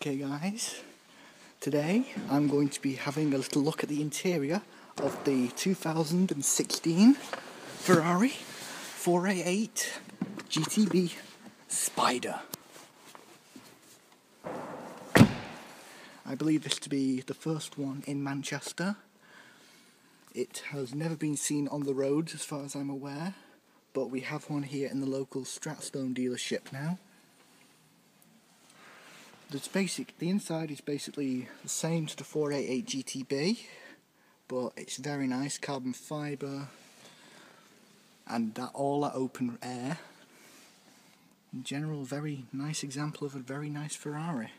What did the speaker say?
Okay guys, today I'm going to be having a little look at the interior of the 2016 Ferrari 488 GTB Spider. I believe this to be the first one in Manchester. It has never been seen on the roads as far as I'm aware, but we have one here in the local Stratstone dealership now. It's basic. The inside is basically the same to the 488 GTB, but it's very nice carbon fibre and that all that open air. In general, very nice example of a very nice Ferrari.